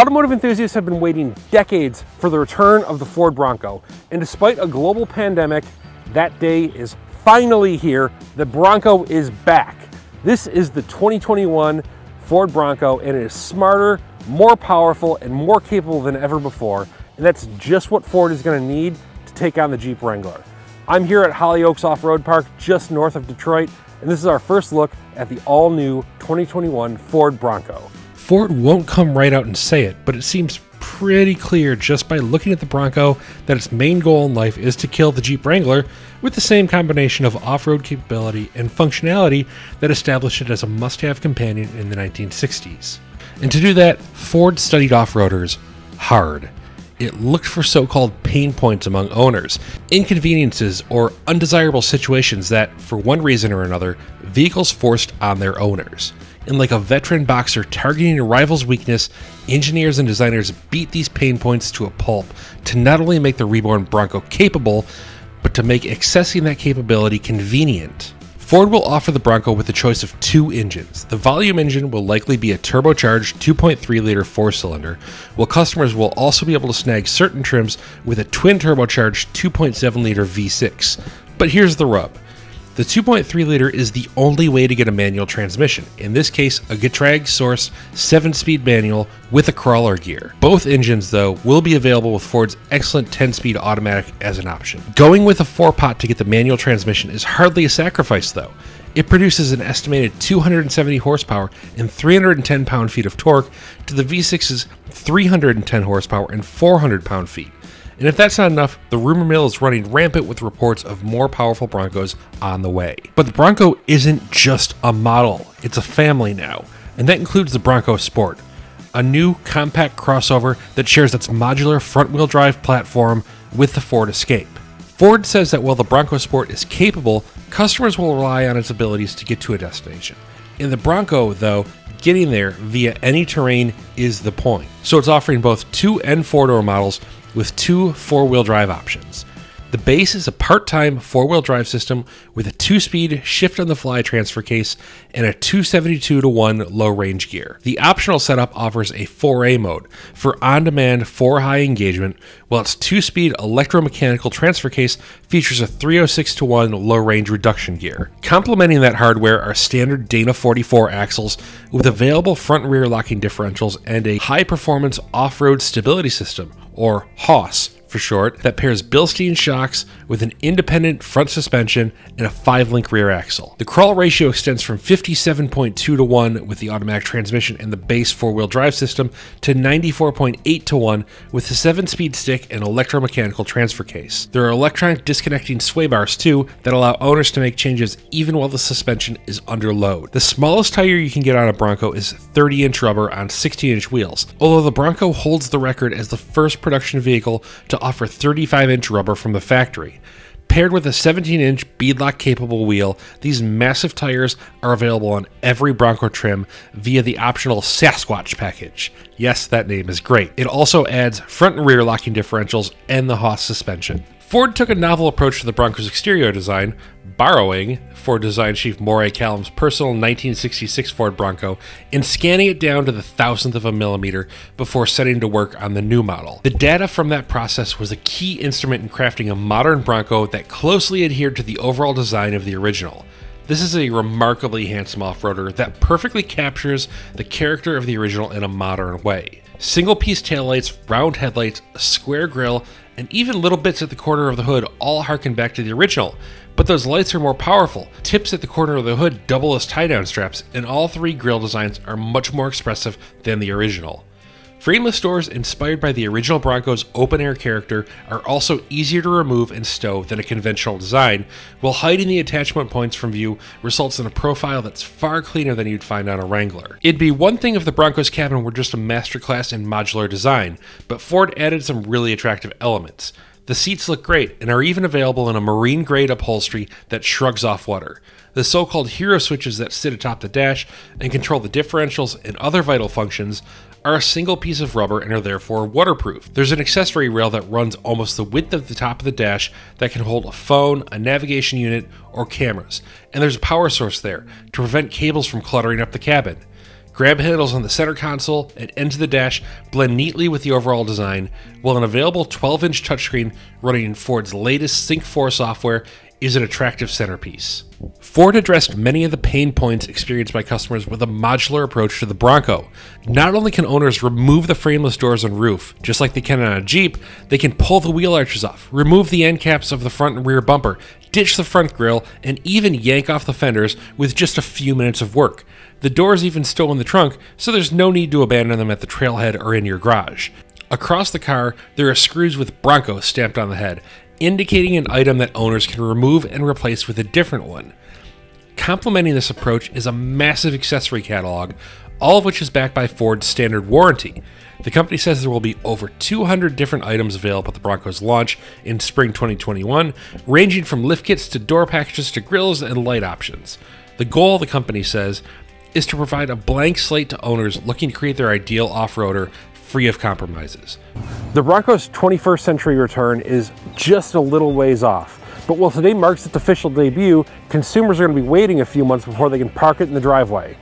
Automotive enthusiasts have been waiting decades for the return of the Ford Bronco, and despite a global pandemic, that day is finally here. The Bronco is back. This is the 2021 Ford Bronco, and it is smarter, more powerful, and more capable than ever before. And that's just what Ford is going to need to take on the Jeep Wrangler. I'm here at Holly Oaks Off-Road Park, just north of Detroit, and this is our first look at the all-new 2021 Ford Bronco. Ford won't come right out and say it, but it seems pretty clear just by looking at the Bronco that its main goal in life is to kill the Jeep Wrangler with the same combination of off road capability and functionality that established it as a must have companion in the 1960s. And to do that, Ford studied off roaders hard. It looked for so called pain points among owners, inconveniences, or undesirable situations that, for one reason or another, vehicles forced on their owners and like a veteran boxer targeting a rival's weakness, engineers and designers beat these pain points to a pulp to not only make the reborn Bronco capable, but to make accessing that capability convenient. Ford will offer the Bronco with a choice of two engines. The volume engine will likely be a turbocharged 2.3 liter four cylinder, while customers will also be able to snag certain trims with a twin turbocharged 2.7 liter V6. But here's the rub the 2.3 liter is the only way to get a manual transmission, in this case, a Getrag sourced 7 speed manual with a crawler gear. Both engines, though, will be available with Ford's excellent 10 speed automatic as an option. Going with a 4 pot to get the manual transmission is hardly a sacrifice, though. It produces an estimated 270 horsepower and 310 pound feet of torque to the V6's 310 horsepower and 400 pound feet. And if that's not enough, the rumor mill is running rampant with reports of more powerful Broncos on the way. But the Bronco isn't just a model, it's a family now, and that includes the Bronco Sport, a new compact crossover that shares its modular front wheel drive platform with the Ford Escape. Ford says that while the Bronco Sport is capable, customers will rely on its abilities to get to a destination. In the Bronco, though, getting there via any terrain is the point. So it's offering both two and four door models with two four wheel drive options. The base is a part time four wheel drive system with a two speed shift on the fly transfer case and a 272 to 1 low range gear. The optional setup offers a 4A mode for on demand 4 high engagement, while its two speed electromechanical transfer case features a 306 to 1 low range reduction gear. Complementing that hardware are standard Dana 44 axles with available front and rear locking differentials and a high performance off road stability system, or HOSS for short, that pairs Bilstein shocks with an independent front suspension and a 5 link rear axle. The crawl ratio extends from 57.2 to 1 with the automatic transmission and the base four wheel drive system to 94.8 to 1 with the 7 speed stick and electromechanical transfer case. There are electronic disconnecting sway bars too that allow owners to make changes even while the suspension is under load. The smallest tire you can get on a Bronco is 30 inch rubber on 16 inch wheels, although the Bronco holds the record as the first production vehicle to offer 35 inch rubber from the factory. Paired with a 17 inch beadlock capable wheel, these massive tires are available on every Bronco trim via the optional Sasquatch package. Yes, that name is great. It also adds front and rear locking differentials and the HOSS suspension. Ford took a novel approach to the Bronco's exterior design, borrowing Ford design chief Moray Callum's personal 1966 Ford Bronco and scanning it down to the thousandth of a millimeter before setting to work on the new model. The data from that process was a key instrument in crafting a modern Bronco that closely adhered to the overall design of the original. This is a remarkably handsome off roader that perfectly captures the character of the original in a modern way. Single piece taillights, round headlights, a square grille, and even little bits at the corner of the hood all harken back to the original. But those lights are more powerful. Tips at the corner of the hood double as tie down straps, and all three grille designs are much more expressive than the original. Frameless doors inspired by the original Bronco's open air character are also easier to remove and stow than a conventional design, while hiding the attachment points from view results in a profile that's far cleaner than you'd find on a Wrangler. It'd be one thing if the Bronco's cabin were just a masterclass in modular design, but Ford added some really attractive elements. The seats look great and are even available in a marine grade upholstery that shrugs off water. The so called hero switches that sit atop the dash and control the differentials and other vital functions are a single piece of rubber and are therefore waterproof. There's an accessory rail that runs almost the width of the top of the dash that can hold a phone, a navigation unit, or cameras, and there's a power source there to prevent cables from cluttering up the cabin. Grab handles on the center console and end of the dash blend neatly with the overall design, while an available 12 inch touchscreen running Ford's latest Sync 4 software is an attractive centerpiece. Ford addressed many of the pain points experienced by customers with a modular approach to the Bronco. Not only can owners remove the frameless doors and roof, just like they can on a Jeep, they can pull the wheel arches off, remove the end caps of the front and rear bumper, ditch the front grille, and even yank off the fenders with just a few minutes of work. The doors even stow in the trunk, so there's no need to abandon them at the trailhead or in your garage. Across the car, there are screws with Bronco stamped on the head, indicating an item that owners can remove and replace with a different one. Complementing this approach is a massive accessory catalog, all of which is backed by Ford's standard warranty. The company says there will be over 200 different items available at the Bronco's launch in spring 2021, ranging from lift kits to door packages to grills and light options. The goal, the company says, is to provide a blank slate to owners looking to create their ideal off roader free of compromises. The Bronco's 21st century return is just a little ways off. But while today marks its official debut, consumers are going to be waiting a few months before they can park it in the driveway.